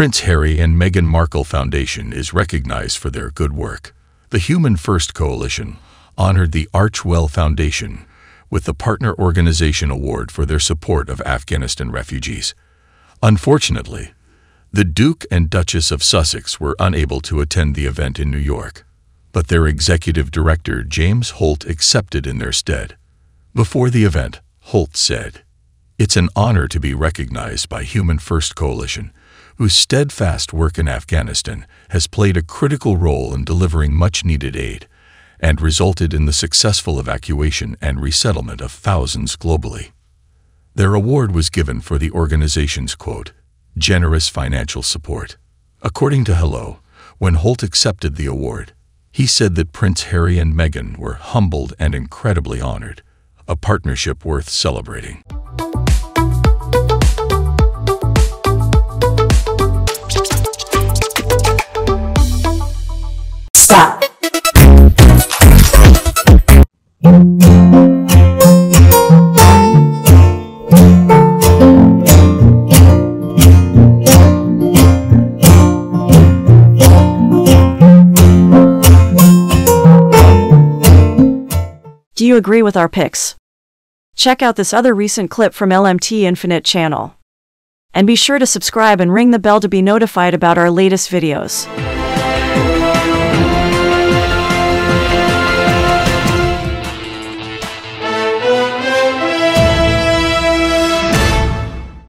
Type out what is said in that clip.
Prince Harry and Meghan Markle Foundation is recognized for their good work. The Human First Coalition honored the Archewell Foundation with the Partner Organization Award for their support of Afghanistan refugees. Unfortunately, the Duke and Duchess of Sussex were unable to attend the event in New York, but their executive director, James Holt, accepted in their stead. Before the event, Holt said, It's an honor to be recognized by Human First Coalition, whose steadfast work in Afghanistan has played a critical role in delivering much-needed aid and resulted in the successful evacuation and resettlement of thousands globally. Their award was given for the organization's, quote, generous financial support. According to Hello, when Holt accepted the award, he said that Prince Harry and Meghan were humbled and incredibly honored, a partnership worth celebrating. Stop. Do you agree with our picks? Check out this other recent clip from LMT Infinite channel. And be sure to subscribe and ring the bell to be notified about our latest videos.